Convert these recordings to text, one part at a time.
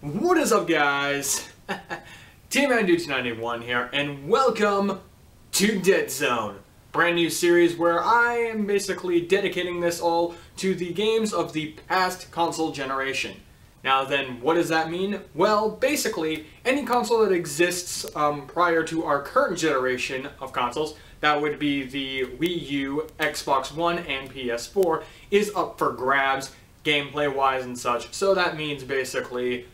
What is up, guys? TManDude291 here, and welcome to Dead Zone. Brand new series where I am basically dedicating this all to the games of the past console generation. Now then, what does that mean? Well, basically, any console that exists um, prior to our current generation of consoles, that would be the Wii U, Xbox One, and PS4, is up for grabs, gameplay-wise and such. So that means basically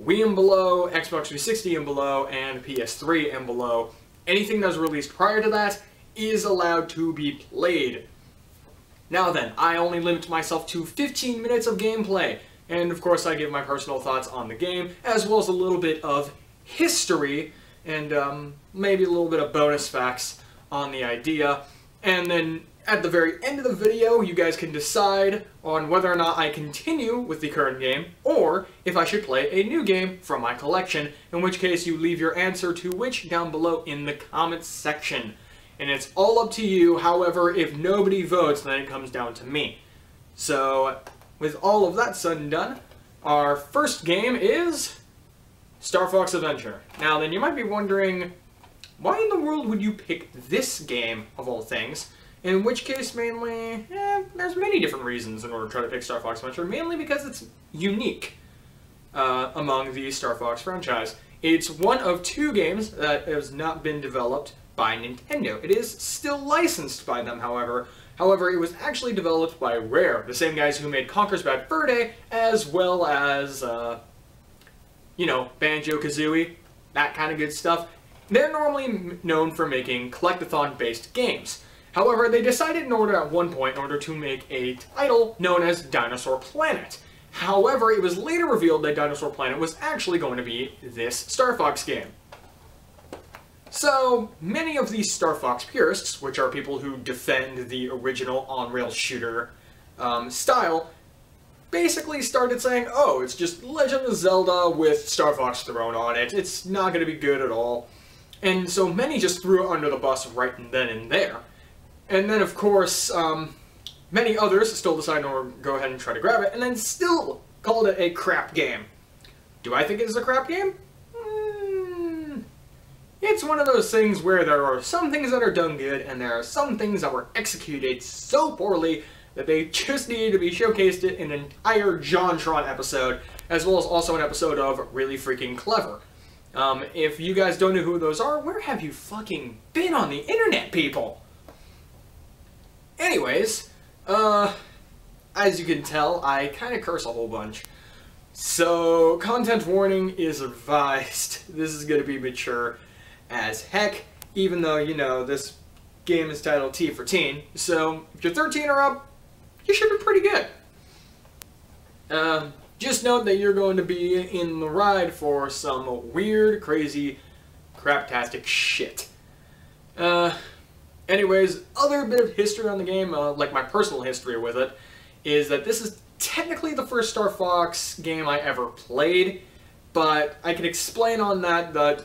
Wii and below, Xbox 360 and below, and PS3 and below. Anything that was released prior to that is allowed to be played. Now then, I only limit myself to 15 minutes of gameplay, and of course I give my personal thoughts on the game, as well as a little bit of history, and um, maybe a little bit of bonus facts on the idea. And then at the very end of the video, you guys can decide on whether or not I continue with the current game, or if I should play a new game from my collection, in which case you leave your answer to which down below in the comments section. And it's all up to you, however, if nobody votes, then it comes down to me. So, with all of that said and done, our first game is Star Fox Adventure. Now then, you might be wondering, why in the world would you pick this game, of all things? In which case, mainly, eh, there's many different reasons in order to try to pick Star Fox Adventure, mainly because it's unique uh, among the Star Fox franchise. It's one of two games that has not been developed by Nintendo. It is still licensed by them, however. However, it was actually developed by Rare, the same guys who made Conker's Bad Fur Day, as well as, uh, you know, Banjo-Kazooie, that kind of good stuff. They're normally known for making collectathon-based games. However, they decided in order at one point in order to make a title known as Dinosaur Planet. However, it was later revealed that Dinosaur Planet was actually going to be this Star Fox game. So, many of these Star Fox purists, which are people who defend the original on-rail shooter um, style, basically started saying, oh, it's just Legend of Zelda with Star Fox thrown on it, it's not going to be good at all. And so many just threw it under the bus right then and there. And then, of course, um, many others still decided to go ahead and try to grab it, and then still called it a crap game. Do I think it is a crap game? Mm, it's one of those things where there are some things that are done good, and there are some things that were executed so poorly that they just needed to be showcased in an entire JonTron episode, as well as also an episode of Really Freaking Clever. Um, if you guys don't know who those are, where have you fucking been on the internet, people? Anyways, uh, as you can tell, I kind of curse a whole bunch. So, content warning is advised. This is going to be mature as heck, even though, you know, this game is titled T for Teen. So, if you're 13 or up, you should be pretty good. Uh, just note that you're going to be in the ride for some weird, crazy, craptastic shit. Uh, Anyways, other bit of history on the game, uh, like my personal history with it, is that this is technically the first Star Fox game I ever played, but I can explain on that that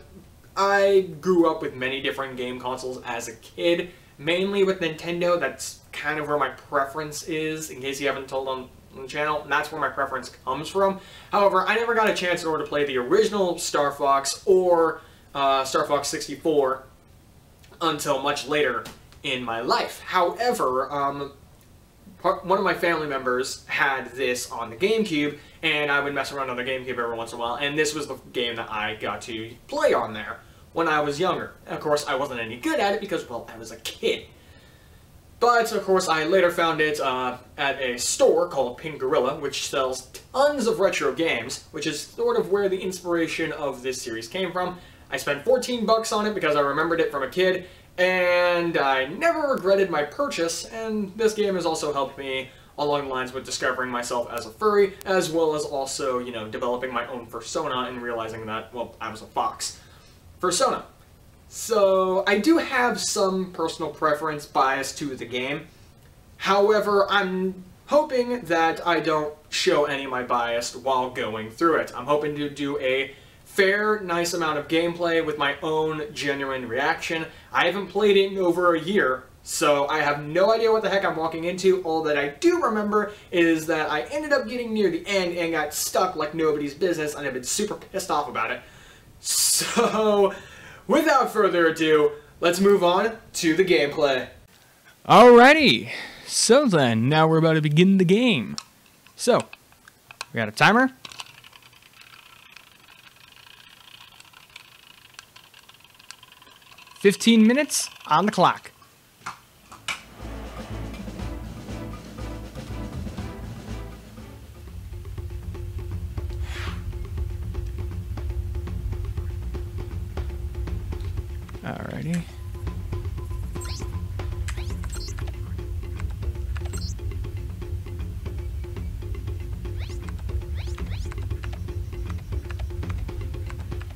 I grew up with many different game consoles as a kid, mainly with Nintendo, that's kind of where my preference is, in case you haven't told on the channel, and that's where my preference comes from. However, I never got a chance in order to play the original Star Fox or uh, Star Fox 64 until much later in my life. However, um, one of my family members had this on the GameCube, and I would mess around on the GameCube every once in a while, and this was the game that I got to play on there when I was younger. And of course, I wasn't any good at it because, well, I was a kid. But, of course, I later found it uh, at a store called Pink Gorilla, which sells tons of retro games, which is sort of where the inspiration of this series came from. I spent 14 bucks on it because I remembered it from a kid, and I never regretted my purchase, and this game has also helped me along the lines with discovering myself as a furry, as well as also, you know, developing my own persona and realizing that, well, I was a fox. Persona. So, I do have some personal preference bias to the game. However, I'm hoping that I don't show any of my bias while going through it. I'm hoping to do a fair, nice amount of gameplay with my own genuine reaction. I haven't played it in over a year, So I have no idea what the heck I'm walking into. All that I do remember is that I ended up getting near the end and got stuck like nobody's business, and I've been super pissed off about it. So, without further ado, let's move on to the gameplay. Alrighty, so then, now we're about to begin the game. So, we got a timer. Fifteen minutes on the clock.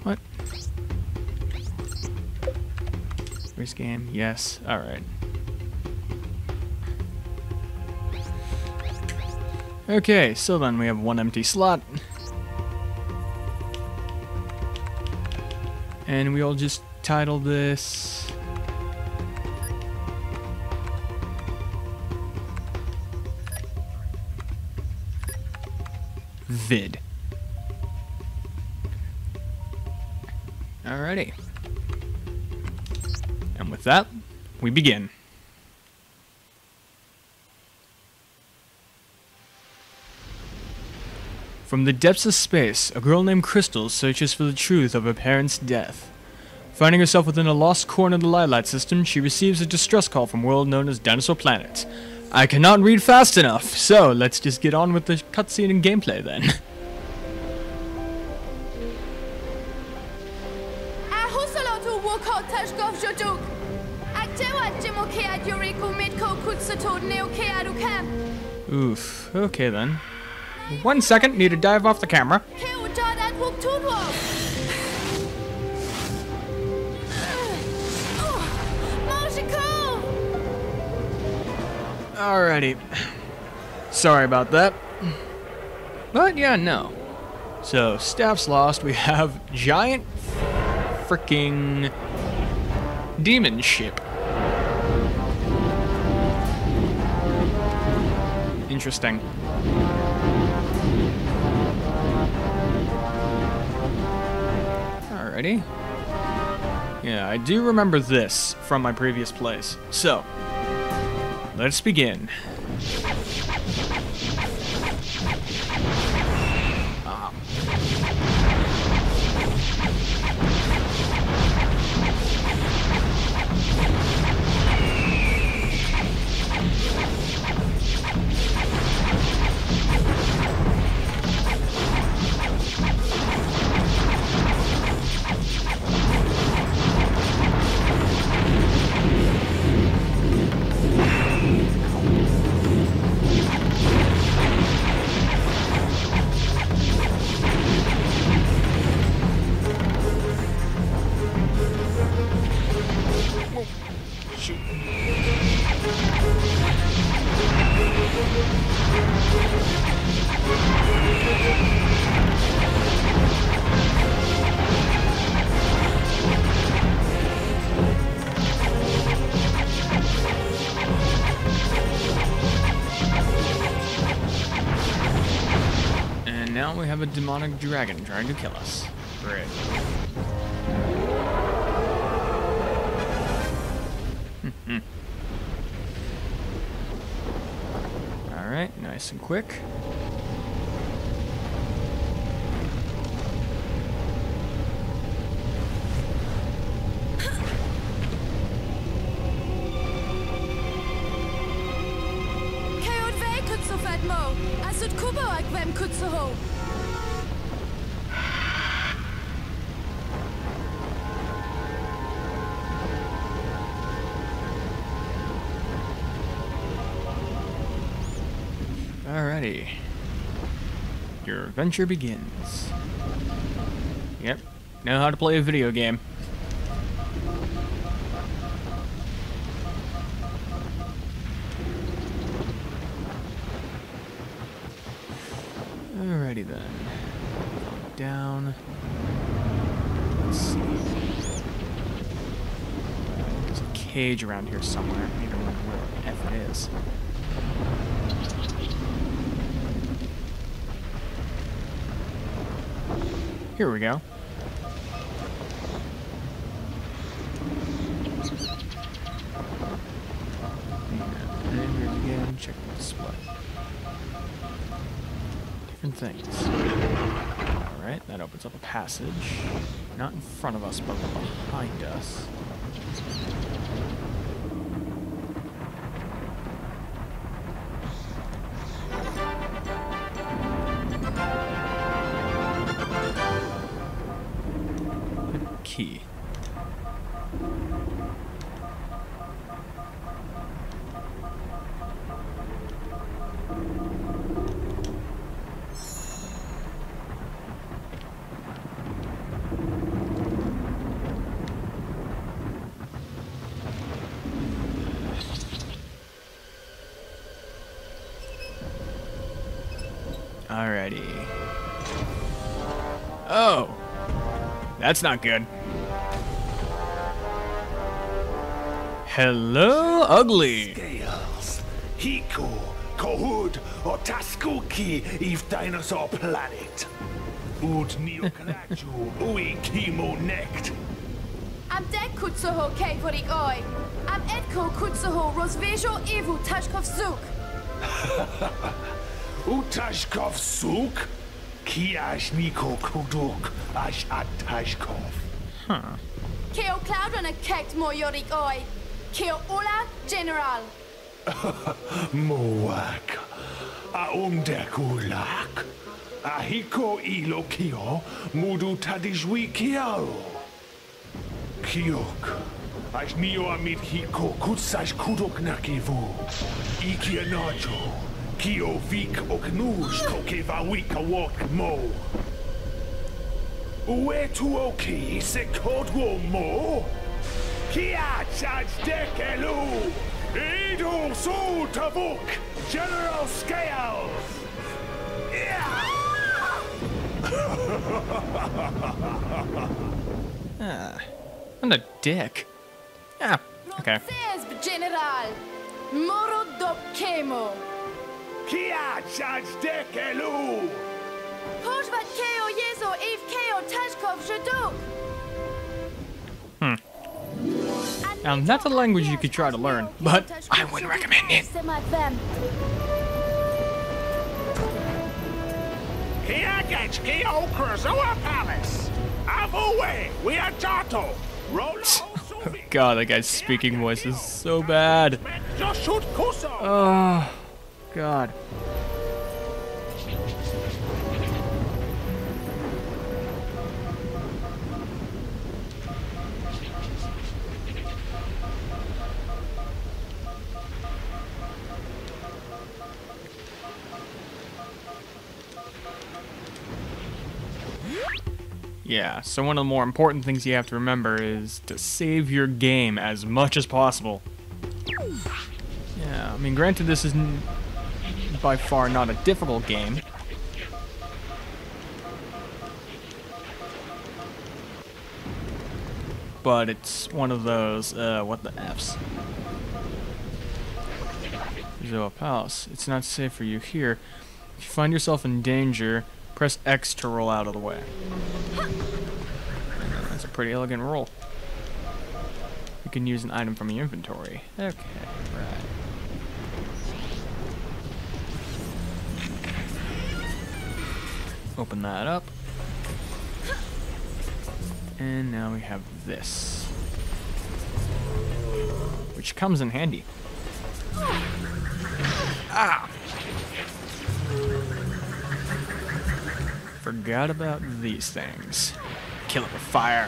What? Race game? Yes. Alright. Okay, so then we have one empty slot. And we'll just title this... Vid. Alrighty. And with that, we begin. From the depths of space, a girl named Crystal searches for the truth of her parents' death. Finding herself within a lost corner of the Lylat system, she receives a distress call from a world known as Dinosaur Planet. I cannot read fast enough, so let's just get on with the cutscene and gameplay then. Ahosolatu woko tashkov jojuk. Aktewa jimokea juriko mitko kutsatod neokea dukam. Oof, okay then. One second, need to dive off the camera. Alrighty. Sorry about that. But yeah, no. So, staff's lost. We have giant freaking demon ship. Interesting. Alrighty. Yeah, I do remember this from my previous plays. So, let's begin. Demonic dragon trying to kill us. Great. Alright, nice and quick. Asut kubo Alrighty. Your adventure begins. Yep. Know how to play a video game. Alrighty then. Down. Let's see. There's a cage around here somewhere. I need to where F it is. Here we go. Check. Different things. Alright, that opens up a passage. Not in front of us, but behind us. That's not good. Hello, ugly. Scales. Hiko, Kohud, or Taskuki, if dinosaur planet. Ud neokalaju, ui kimo nekt. Am deg kutsuho kei vorik oi. Am edko kutsuho rosvejo evu tashkov zuk. Utashkov suk? Kiash niko kuduk, ash atashkov. Keo cloudrunner kekt mo yorik oi. Keo ola general. Moak. A umdekulak. A hiko ilo kio, mudu tadijwi kiao. Kiok. Ash nio amit hiko kutsash kudok nakivu. Ikia nacho. Kio vik oknush koke vawik awok mo. Ue tuoki se kodwo mo? Kia chaj dekelu! Edo su tavuk! General Scales! What a dick. Ah, okay. Says general. Moro do kemo. Kia chaj dekelu! Poshvat keo yezo ev keo tashkov jeduk. Hmm. Now, that's a language you could try to learn, but I wouldn't recommend it. Kia gets Kio Krazoa Palace! Avue! We are Jato! Rolo God, that guy's speaking voice is so bad. Just shoot Kuso! Oh, God. Yeah, so one of the more important things you have to remember is to save your game as much as possible. Yeah, I mean, granted, this is n- by far not a difficult game. But it's one of those, uh, what the F's. Zoa Palace. It's not safe for you here. If you find yourself in danger, press X to roll out of the way. That's a pretty elegant roll. You can use an item from your inventory. Okay, right. Open that up. And now we have this. Which comes in handy. Ah! Forgot about these things. Kill it with fire.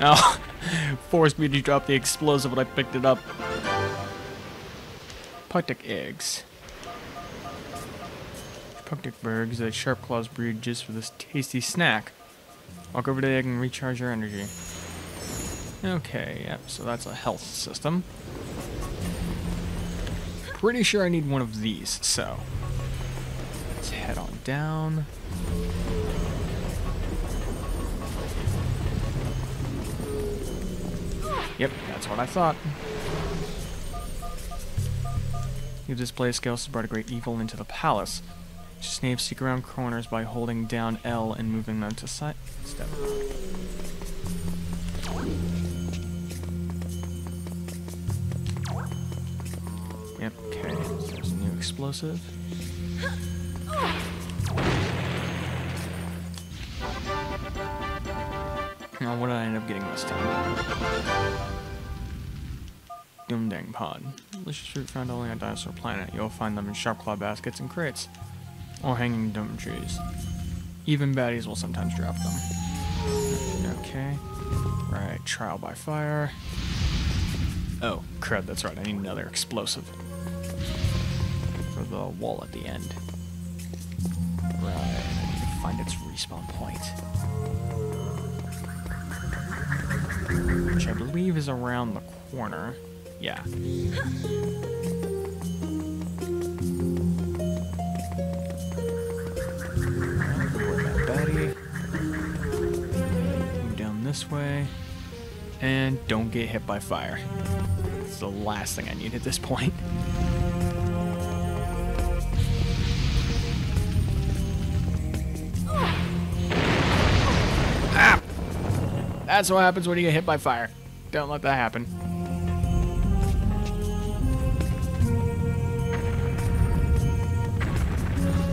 Oh, forced me to drop the explosive when I picked it up. Punctic eggs. Puktik bergs, a sharp claws breed just for this tasty snack. Walk over to the egg and recharge your energy. Okay, yep, so that's a health system. Pretty sure I need one of these, so let's head on down. Yep, that's what I thought. You display skills to brought a great evil into the palace. Just need to seek around corners by holding down L and moving them to side step. Yep, okay. There's a new explosive. Now, what did I end up getting this time? Doomdang Pod. Delicious fruit found only on Dinosaur Planet. You'll find them in sharp claw baskets and crates, or hanging doom trees. Even baddies will sometimes drop them. Okay. Right, trial by fire. Oh, crud, that's right, I need another explosive. For the wall at the end. Right, I need to find its respawn point. Which I believe is around the corner. Yeah. Down this way. And don't get hit by fire. It's the last thing I need at this point. That's what happens when you get hit by fire. Don't let that happen.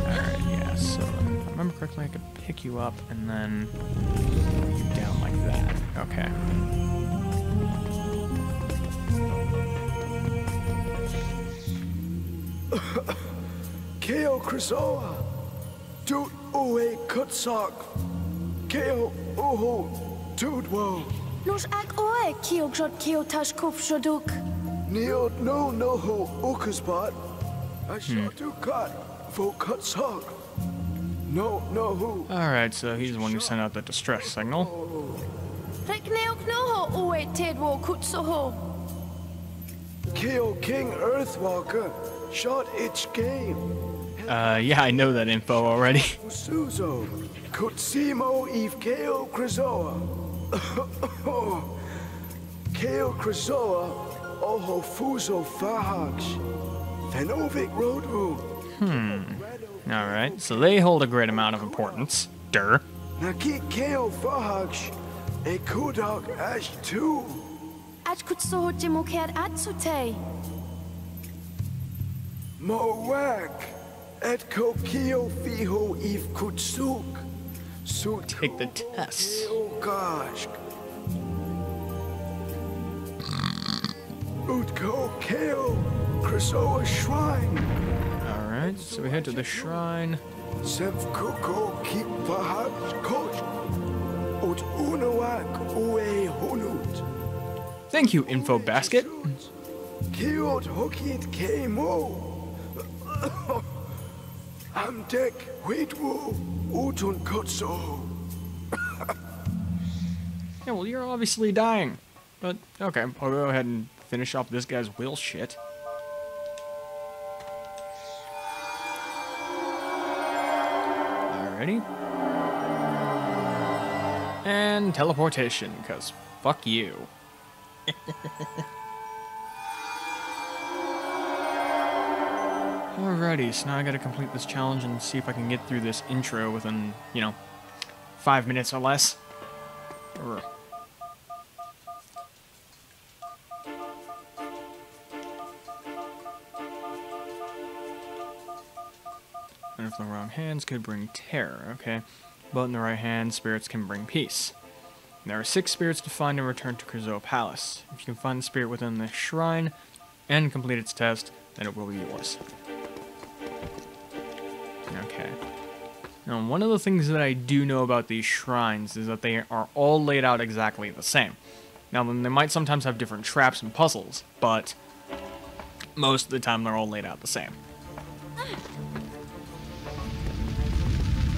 Alright, yeah, so if I remember correctly, I could pick you up and then you down like that. Okay. Keo Krisoa, Toot Uwe Kutsak, Keo Uhu Tootwo, Nos ek oe kiel grot kiel tash kuf shoduk. Neot no noho Ukasbot, Ashotukat, Vo Kutsak, No Nohu, Alright, so he's the one who sent out the distress signal. Rek neok noho oe tedwo kutsoho. Keo King Earthwalker, Shot Itch Game, Uh, yeah, I know that info already. Suzo, Kutsimo Eve Keo Krisoa, Keo Krisoa, Oho Fuso Fahax, Fenovic Roadru. Hmm. Alright, so they hold a great amount of importance. Dur. Naki Keo Fahax, E Kudak Ash 2. Ach kutsoho jimokert atsute. Moak, Et Kokio Fiho Eve Kutsuk. Sut Take the test. Keo Gashk. Utko Keo Krisoa Shrine. Alright, so we head to the shrine. Sev Kuko Keep Fahaj Coach. Ut Unoak Ue Hunut. Thank you, Info Basket. Kiot Hokit Kemo. Amdek Witwu Utun Kotso. Yeah, well, you're obviously dying. But, okay, I'll go ahead and finish off this guy's will shit. Alrighty. And teleportation, because fuck you. Alrighty, so now I gotta complete this challenge and see if I can get through this intro within, you know, five minutes or less. And if the wrong hands could bring terror, okay. But in the right hand, spirits can bring peace. There are six spirits to find and return to Krazoa Palace. If you can find the spirit within the shrine and complete its test, then it will be yours. Okay. Now, one of the things that I do know about these shrines is that they are all laid out exactly the same. Now, they might sometimes have different traps and puzzles, but most of the time they're all laid out the same.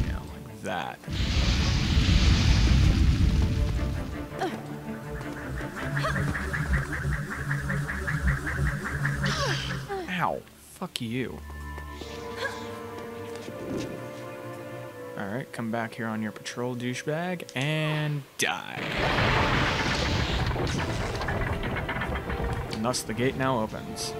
Yeah, like that. Ow. Fuck you. Alright, come back here on your patrol, douchebag, and die. And thus the gate now opens.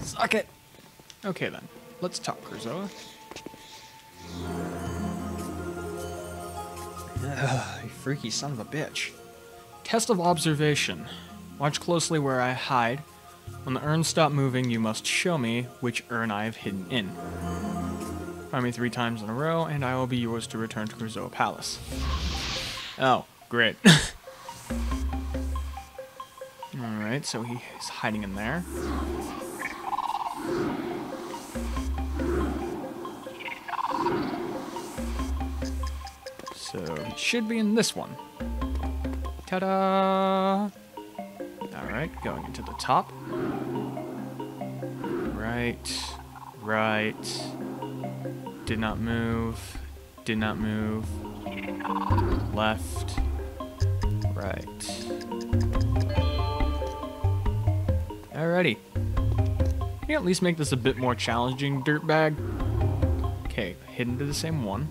Suck it! Okay then, let's talk, Krazoa. Ugh, you freaky son of a bitch. Test of observation. Watch closely where I hide. When the urns stop moving, you must show me which urn I have hidden in. Find me three times in a row, and I will be yours to return to Krazoa Palace. Oh, great. Alright, so he's hiding in there. So he should be in this one. Ta-da! Alright, going into the top. Right, right. Did not move. Did not move. Left. Right. Alrighty. Can you at least make this a bit more challenging, dirtbag? Okay, hidden to the same one.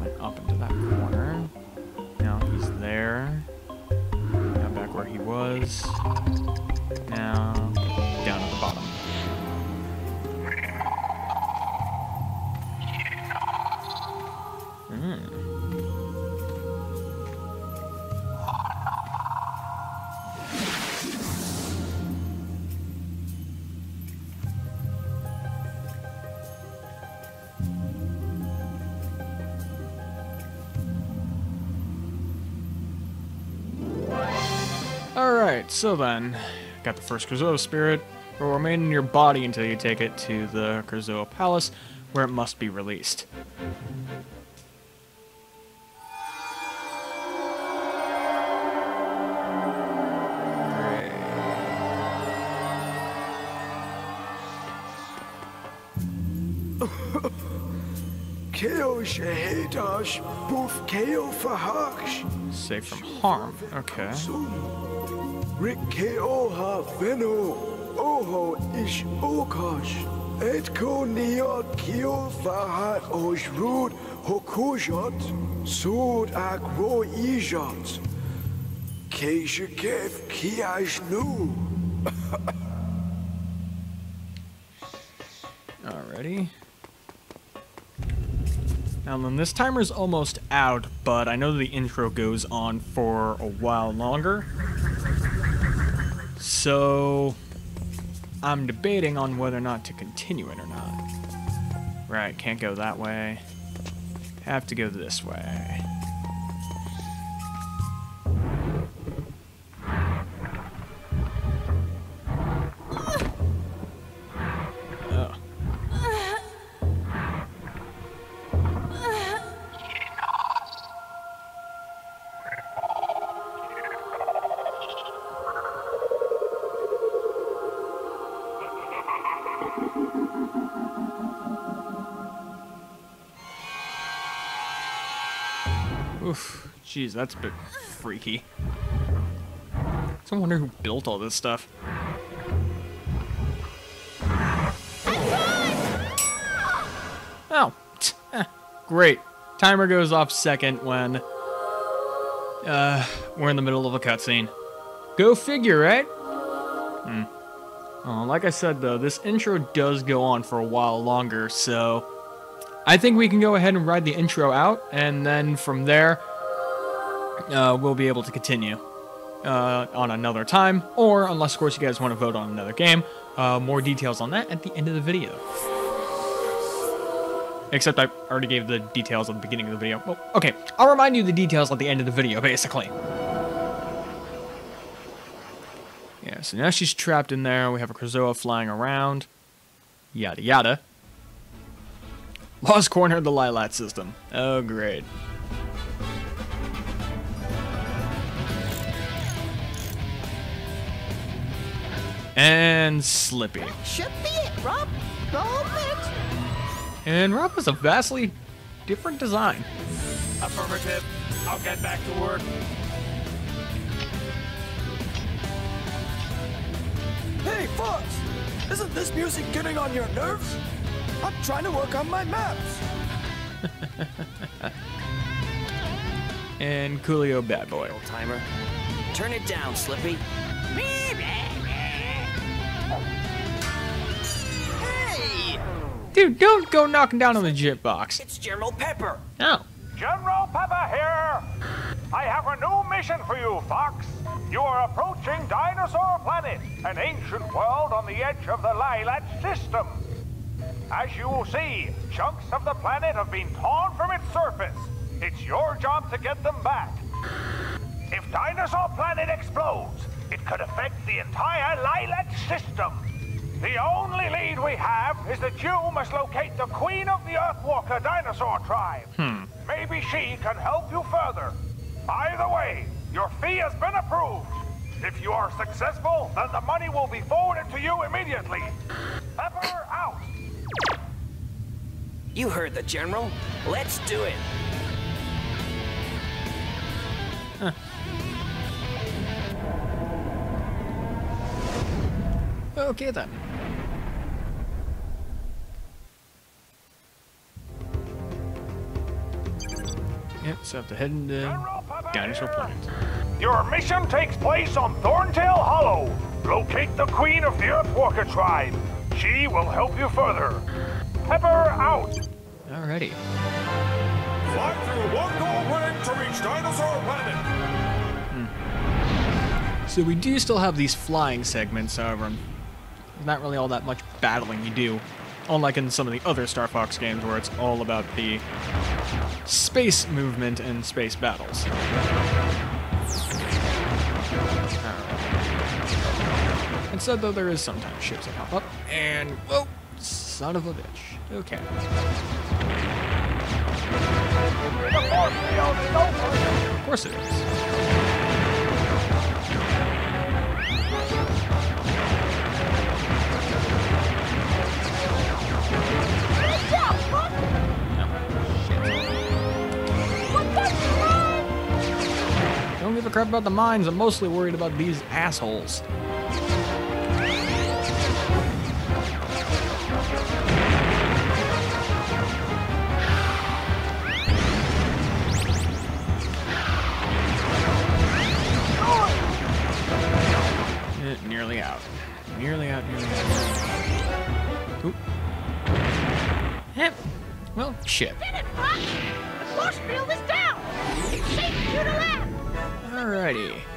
Went up into that corner. Now he's there. Now back where he was. Now so then, got the first Krazoa spirit. It will remain in your body until you take it to the Krazoa Palace, where it must be released. Keo Shahedash, Boof Keo Fahaksh, Safe from harm. Okay. Rick Keo Ha Veno, Oho Ish Okash, Etko Nia Keo Vahat Oshrud Hokujot, Sud Akro Ijot, Keishakev Kiash Nu. Alrighty. Now then, this timer's almost out, but I know the intro goes on for a while longer. So, I'm debating on whether or not to continue it or not. Right, can't go that way. Have to go this way. Jeez, that's a bit freaky. So I wonder who built all this stuff. Oh, eh, great. Timer goes off second when uh, we're in the middle of a cutscene. Go figure, right? Hmm. Oh, like I said though, this intro does go on for a while longer, so I think we can go ahead and ride the intro out, and then from there, uh, we'll be able to continue uh, on another time, or unless, of course, you guys want to vote on another game. Uh, more details on that at the end of the video. Except I already gave the details at the beginning of the video. Well, okay, I'll remind you the details at the end of the video, basically. Yeah, so now she's trapped in there. We have a Krazoa flying around. Yada yada. Lost corner of the Lylat system. Oh, great. And Slippy. Should be it, Rob. Roll it. And Rob has a vastly different design. Affirmative. I'll get back to work. Hey, Fox! Isn't this music getting on your nerves? I'm trying to work on my maps. And Coolio Bad Boy. Old timer. Turn it down, Slippy. Dude, don't go knocking down on the jitbox. It's General Pepper. Oh. General Pepper here. I have a new mission for you, Fox. You are approaching Dinosaur Planet, an ancient world on the edge of the Lylat system. As you will see, chunks of the planet have been torn from its surface. It's your job to get them back. If Dinosaur Planet explodes, it could affect the entire Lylat system. The only lead we have is that you must locate the Queen of the Earthwalker dinosaur tribe. Hmm. Maybe she can help you further. Either way, your fee has been approved. If you are successful, then the money will be forwarded to you immediately. Pepper out. You heard the General. Let's do it. Okay then. Yep, so I have to head into Dinosaur. Planet. Your mission takes place on Thorntail Hollow. Locate the Queen of the Earthwalker tribe. She will help you further. Pepper out. Alrighty. Fly through one gold ring to reach Dinosaur Planet. Hmm. So we do still have these flying segments, however, There's not really all that much battling you do. Unlike in some of the other Star Fox games where it's all about the space movement and space battles. Instead, though, there is sometimes ships that pop up, and whoa, son of a bitch. Okay. Of course it is. Don't give a crap about the mines. I'm mostly worried about these assholes. Eh, nearly out. Nearly out, nearly out. Oop. Yep. Well, shit. Did it, Fox? The force field is down. It's safe for you to land. Alrighty.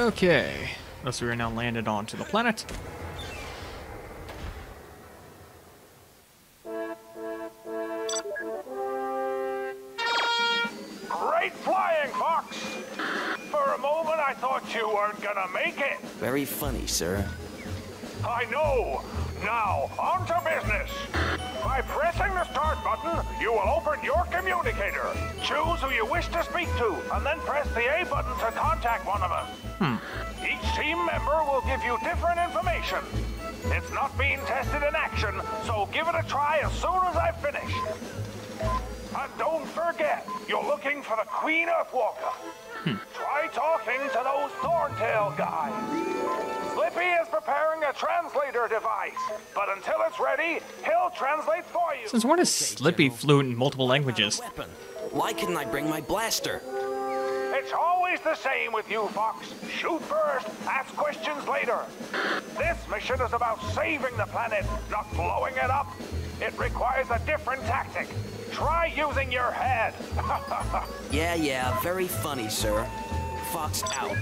Okay. Thus we are now landed onto the planet. Great flying, Fox. For a moment, I thought you weren't gonna make it. Very funny, sir. I know. Now, on to business. By pressing the start button, you will open your communicator. Choose who you wish to speak to, and then press the A button to contact one of us. Hmm. Each team member will give you different information. It's not being tested in action, so give it a try as soon as I finish. And don't forget, you're looking for the Queen Earthwalker. Hmm. Try talking to those Thorntail guys. Slippy is preparing a translator device, but until it's ready, he'll translate for you. Since when is Slippy fluent in multiple languages? Why couldn't I bring my blaster? It's always the same with you, Fox. Shoot first, ask questions later. This mission is about saving the planet, not blowing it up. It requires a different tactic. Try using your head. Yeah, yeah, very funny, sir. Fox out.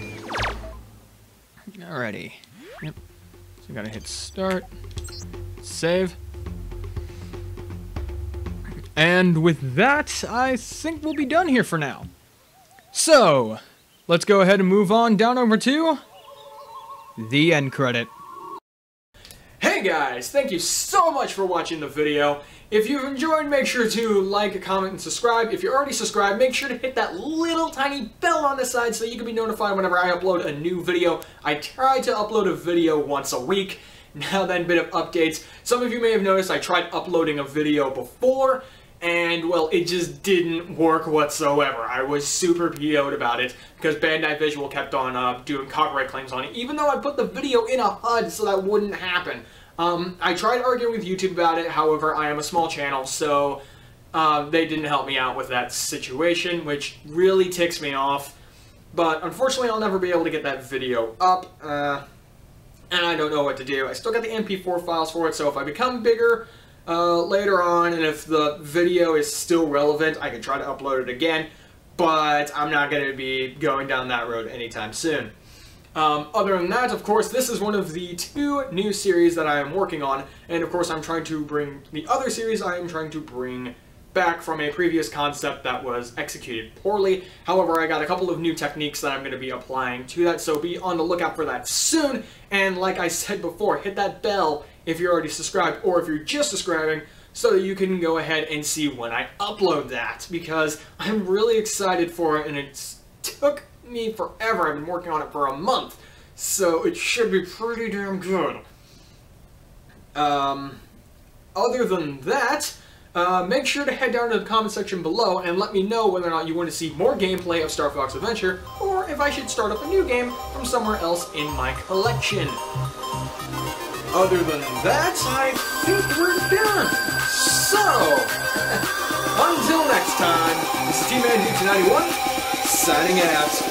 Alrighty. So I gotta hit start. Save. And with that, I think we'll be done here for now. So, let's go ahead and move on down over to the end credit. Hey guys, thank you so much for watching the video. If you've enjoyed, make sure to like, comment, and subscribe. If you're already subscribed, make sure to hit that little tiny bell on the side so you can be notified whenever I upload a new video. I try to upload a video once a week. Now then, bit of updates. Some of you may have noticed I tried uploading a video before, and well, it just didn't work whatsoever. I was super PO'd about it because Bandai Visual kept on uh, doing copyright claims on it, even though I put the video in a HUD so that wouldn't happen. Um, I tried arguing with YouTube about it, however, I am a small channel, so uh, they didn't help me out with that situation, which really ticks me off. But unfortunately, I'll never be able to get that video up, uh, and I don't know what to do. I still got the MP4 files for it, so if I become bigger uh, later on, and if the video is still relevant, I can try to upload it again, but I'm not going to be going down that road anytime soon. Um, other than that, of course, this is one of the two new series that I am working on, and of course I'm trying to bring the other series I am trying to bring back from a previous concept that was executed poorly. However, I got a couple of new techniques that I'm going to be applying to that, so be on the lookout for that soon. And like I said before, hit that bell if you're already subscribed, or if you're just subscribing, so that you can go ahead and see when I upload that, because I'm really excited for it, and it took me forever. I've been working on it for a month, so it should be pretty damn good. Um, other than that, uh, make sure to head down to the comment section below and let me know whether or not you want to see more gameplay of Star Fox Adventure, or if I should start up a new game from somewhere else in my collection. Other than that, I think we're done. So, until next time, this is TManDude291 signing out.